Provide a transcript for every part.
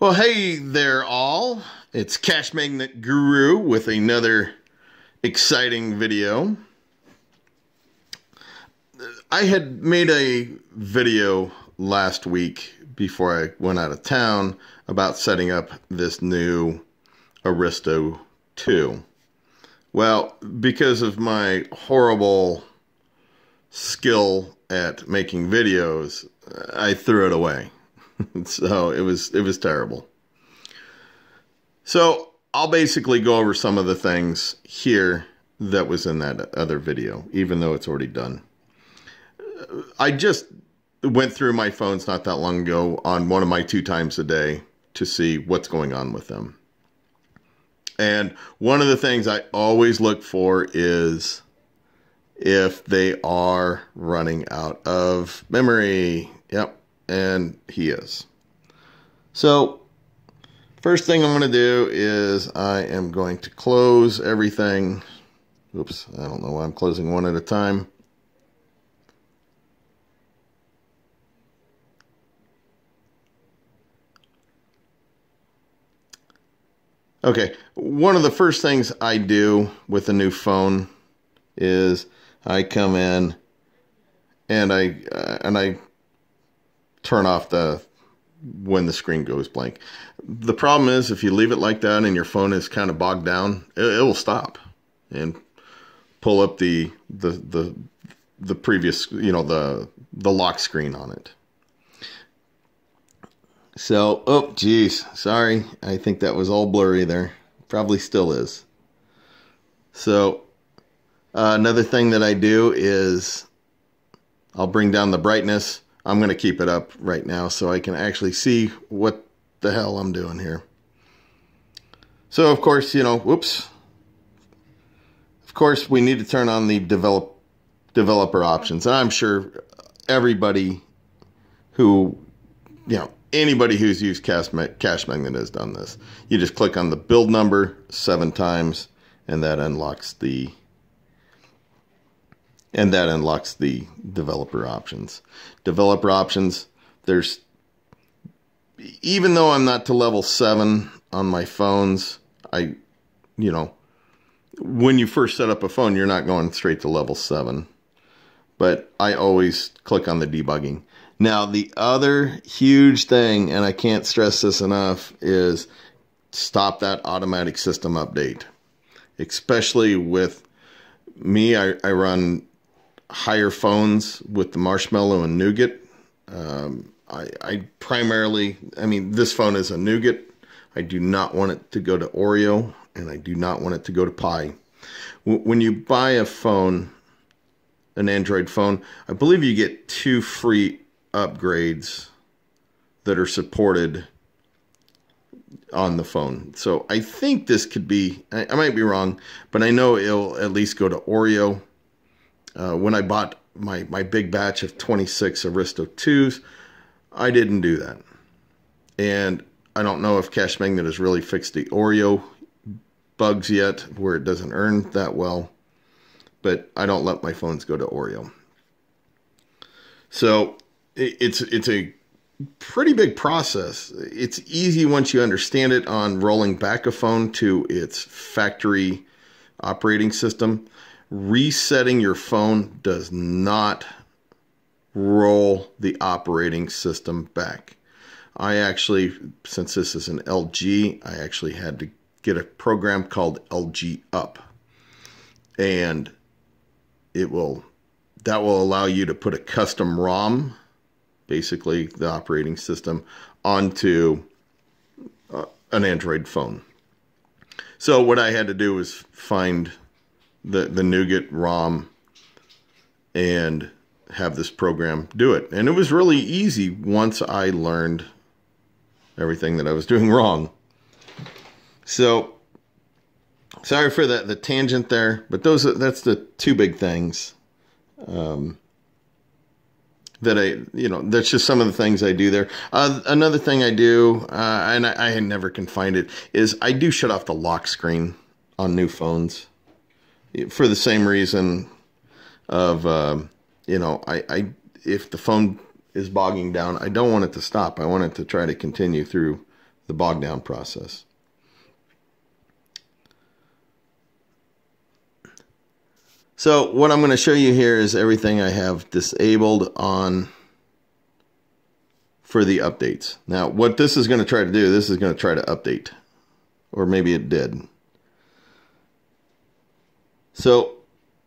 Well, hey there, all. It's Cash Magnet Guru with another exciting video. I had made a video last week before I went out of town about setting up this new Aristo 2. Well, because of my horrible skill at making videos, I threw it away. so it was it was terrible. So I'll basically go over some of the things here that was in that other video, even though it's already done. I just went through my phones not that long ago on one of my two times a day to see what's going on with them. And one of the things I always look for is if they are running out of memory. Yep, and he is. So, first thing I'm going to do is I am going to close everything. Oops, I don't know why I'm closing one at a time. Okay, one of the first things I do with a new phone is I come in and I uh, and I turn off the when the screen goes blank. The problem is if you leave it like that and your phone is kind of bogged down, it, it will stop and pull up the the the the previous you know the the lock screen on it. So, oh, geez, sorry. I think that was all blurry there. Probably still is. So, uh, another thing that I do is I'll bring down the brightness. I'm going to keep it up right now so I can actually see what the hell I'm doing here. So, of course, you know, whoops. Of course, we need to turn on the develop developer options. And I'm sure everybody who, you know, anybody who's used Cash, Cash Magnet has done this. You just click on the build number seven times, and that unlocks the and that unlocks the developer options. Developer options, there's even though I'm not to level seven on my phones, I, you know, when you first set up a phone, you're not going straight to level seven. But I always click on the debugging. Now, the other huge thing, and I can't stress this enough, is stop that automatic system update. Especially with me, I, I run higher phones with the Marshmallow and Nougat. Um, I, I primarily, I mean, this phone is a Nougat. I do not want it to go to Oreo, and I do not want it to go to Pie. When you buy a phone, an Android phone, I believe you get two free upgrades that are supported on the phone. So I think this could be, I, I might be wrong, but I know it'll at least go to Oreo. Uh, when I bought my, my big batch of 26 Aristo 2s, I didn't do that. And I don't know if Cash Magnet has really fixed the Oreo bugs yet where it doesn't earn that well, but I don't let my phones go to Oreo. So it's it's a pretty big process. It's easy once you understand it on rolling back a phone to its factory operating system. Resetting your phone does not roll the operating system back. I actually, since this is an LG, I actually had to get a program called LG Up. And it will, that will allow you to put a custom ROM basically the operating system, onto uh, an Android phone. So what I had to do was find the, the Nougat ROM and have this program do it. And it was really easy once I learned everything that I was doing wrong. So sorry for the, the tangent there, but those that's the two big things. Um, that I, you know, that's just some of the things I do there. Uh, another thing I do, uh, and I, I, never can find it, is I do shut off the lock screen on new phones for the same reason of, uh, you know, I, I, if the phone is bogging down, I don't want it to stop. I want it to try to continue through the bog down process. So what I'm going to show you here is everything I have disabled on for the updates. Now, what this is going to try to do, this is going to try to update. Or maybe it did. So,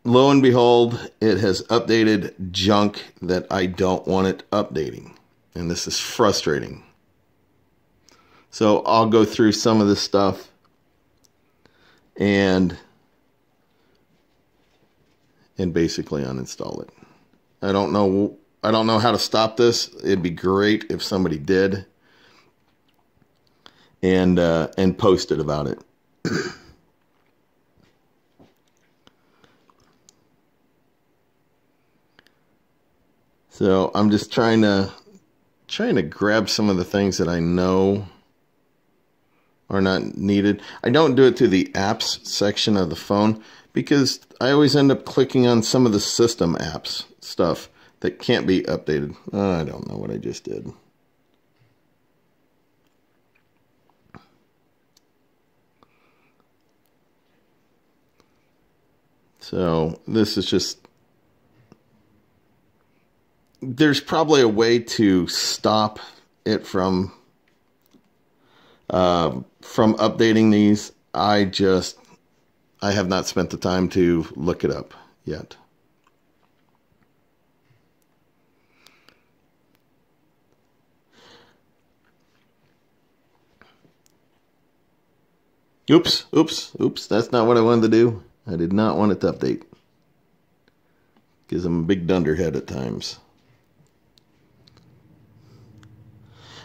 lo and behold, it has updated junk that I don't want it updating. And this is frustrating. So, I'll go through some of this stuff and and basically uninstall it. I don't know I don't know how to stop this. It'd be great if somebody did and uh, and posted about it. so I'm just trying to trying to grab some of the things that I know are not needed. I don't do it through the apps section of the phone because I always end up clicking on some of the system apps stuff that can't be updated. Oh, I don't know what I just did. So this is just, there's probably a way to stop it from, uh, from updating these. I just, I have not spent the time to look it up yet. Oops, oops, oops, that's not what I wanted to do. I did not want it to update. Because I'm a big dunderhead at times.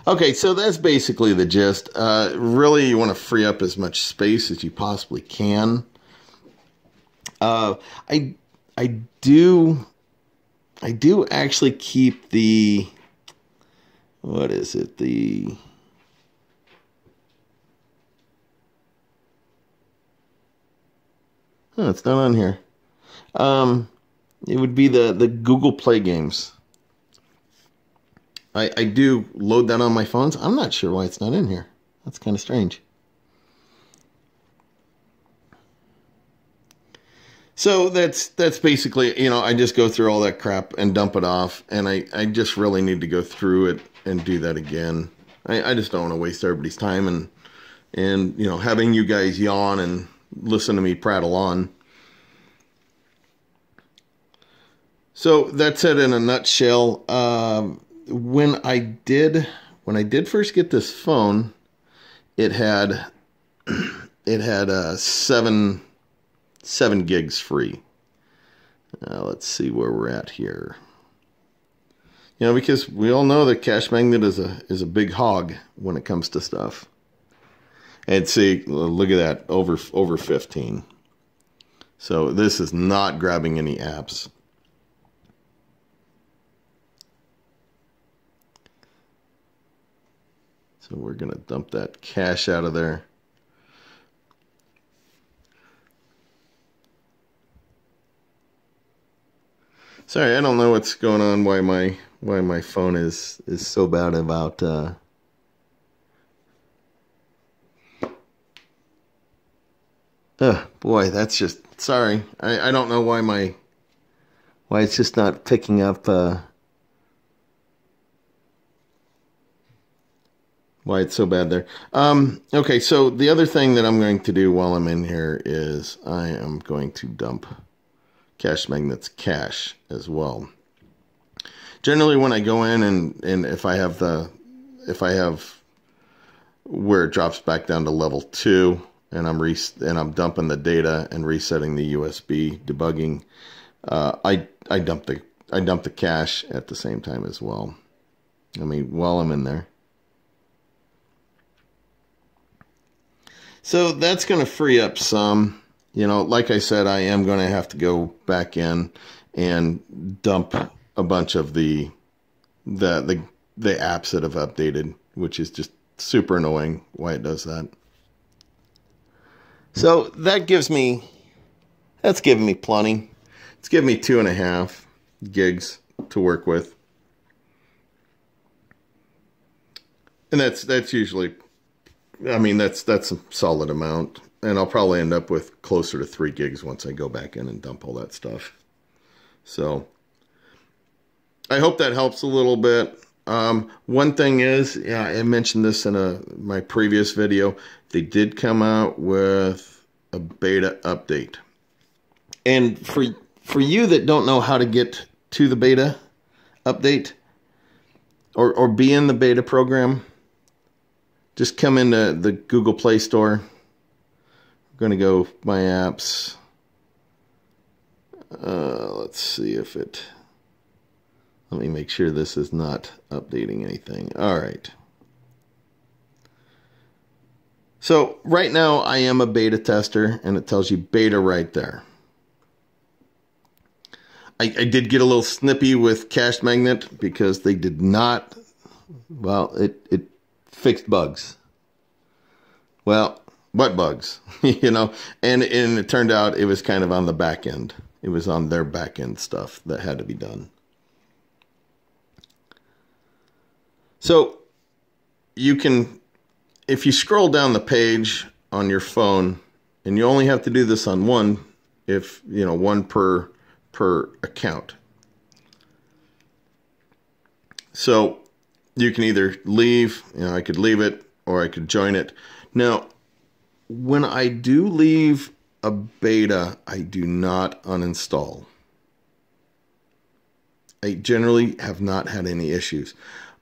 Okay, so that's basically the gist. Uh, really, you want to free up as much space as you possibly can. Uh, I I do I do actually keep the what is it the Oh, it's not on here. Um, it would be the, the Google Play games. I, I do load that on my phones. I'm not sure why it's not in here. That's kind of strange. So that's that's basically, you know, I just go through all that crap and dump it off, and I, I just really need to go through it and do that again. I, I just don't want to waste everybody's time and and you know having you guys yawn and listen to me prattle on. So that's it in a nutshell. Um, when I did when I did first get this phone, it had it had uh, seven seven gigs free. Uh, let's see where we're at here. You know, because we all know that Cash Magnet is a is a big hog when it comes to stuff. And see, look at that, over over 15. So this is not grabbing any apps. So we're going to dump that cache out of there. Sorry, I don't know what's going on. Why my why my phone is is so bad about uh, Oh boy, that's just sorry. I, I don't know why my why it's just not picking up uh, why it's so bad there. Um, okay, so the other thing that I'm going to do while I'm in here is I am going to dump Cash Magnet's cache as well. Generally, when I go in and and if I have the if I have where it drops back down to level two and I'm re and I'm dumping the data and resetting the USB debugging. Uh, I I dump the I dump the cache at the same time as well. I mean, while I'm in there. So that's going to free up some. You know, like I said, I am going to have to go back in and dump a bunch of the the the the apps that have updated, which is just super annoying why it does that. So that gives me, that's giving me plenty. It's giving me two and a half gigs to work with. And that's, that's usually I mean, that's that's a solid amount, and I'll probably end up with closer to three gigs once I go back in and dump all that stuff. So I hope that helps a little bit. Um, one thing is, yeah, I mentioned this in a my previous video. They did come out with a beta update, and for for you that don't know how to get to the beta update or or be in the beta program, just come into the Google Play Store. I'm going to go my apps. Uh, let's see if it. Let me make sure this is not updating anything. All right. So right now I am a beta tester and it tells you beta right there. I, I did get a little snippy with Cash Magnet because they did not, well, it, it fixed bugs. Well, what bugs? you know, and, and it turned out it was kind of on the back end. It was on their back end stuff that had to be done. So you can, if you scroll down the page on your phone, and you only have to do this on one, if, you know, one per, per account. So you can either leave, you know, I could leave it or I could join it. Now, when I do leave a beta, I do not uninstall. I generally have not had any issues.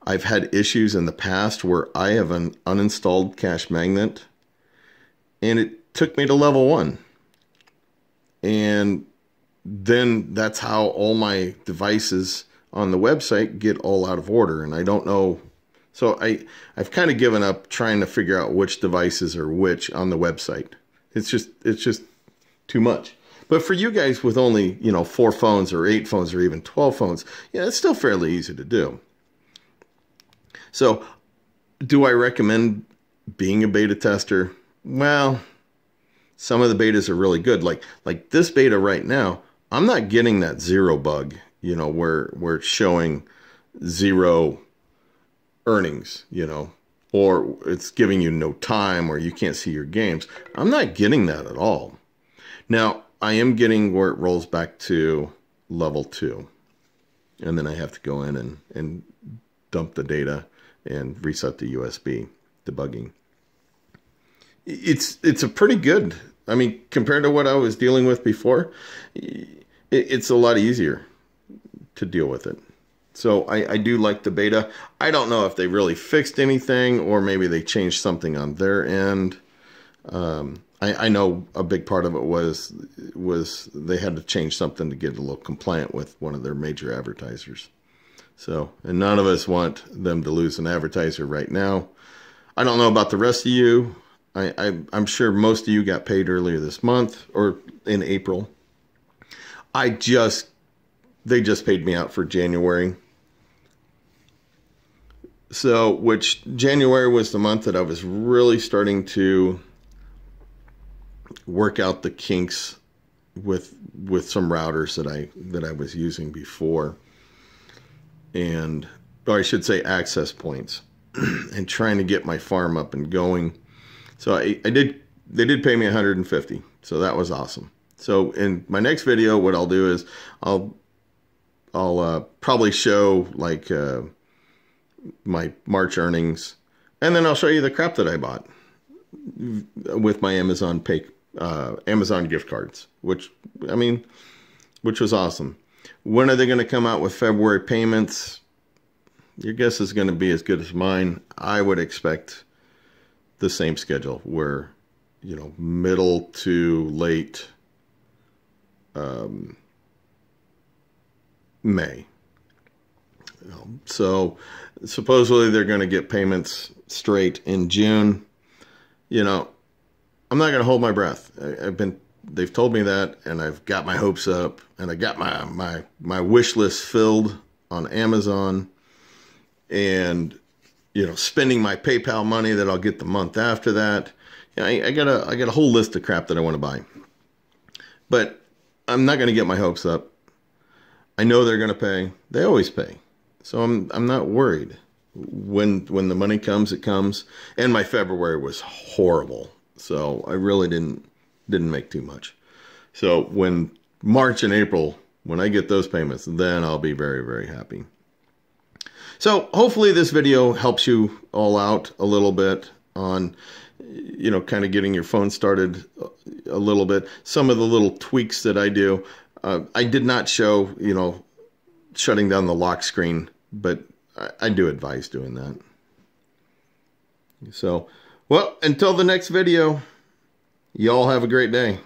I've had issues in the past where I have an uninstalled Cash Magnet and it took me to level one. And then that's how all my devices on the website get all out of order. And I don't know so I, I've kind of given up trying to figure out which devices are which on the website. It's just it's just too much. But for you guys with only, you know, four phones or eight phones or even 12 phones, yeah, it's still fairly easy to do. So do I recommend being a beta tester? Well, some of the betas are really good. Like like this beta right now, I'm not getting that zero bug, you know, where where it's showing zero earnings, you know, or it's giving you no time or you can't see your games. I'm not getting that at all. Now, I am getting where it rolls back to level two. And then I have to go in and, and dump the data and reset the USB debugging. It's it's a pretty good. I mean, compared to what I was dealing with before, it's a lot easier to deal with it. So I, I do like the beta. I don't know if they really fixed anything or maybe they changed something on their end. Um, I, I, know a big part of it was was they had to change something to get a little compliant with one of their major advertisers. So, and none of us want them to lose an advertiser right now. I don't know about the rest of you. I, I I'm sure most of you got paid earlier this month or in April. I just they just paid me out for January so, which January was the month that I was really starting to work out the kinks with with some routers that I that I was using before, and or I should say access points, and trying to get my farm up and going. So I, I did they did pay me 150, so that was awesome. So in my next video, what I'll do is I'll I'll uh, probably show like. Uh, my March earnings, and then I'll show you the crap that I bought with my Amazon pay uh, Amazon gift cards, which I mean, which was awesome. When are they going to come out with February payments? Your guess is going to be as good as mine. I would expect the same schedule, where you know middle to late um, May. Um, so supposedly they're going to get payments straight in June. You know, I'm not going to hold my breath. I, have been they've told me that and I've got my hopes up and I got my my my wish list filled on Amazon and you know spending my PayPal money that I'll get the month after that. Yeah, I, I got a I got a whole list of crap that I want to buy. But I'm not going to get my hopes up. I know they're going to pay. They always pay. So I'm I'm not worried. when when the money comes, it comes. And my February was horrible, so I really didn't didn't make too much. So when March and April, when I get those payments, then I'll be very very happy. So hopefully this video helps you all out a little bit on you know kind of getting your phone started a little bit. Some of the little tweaks that I do. Uh, I did not show you know shutting down the lock screen, but I, I do advise doing that. So, well, until the next video, y'all have a great day.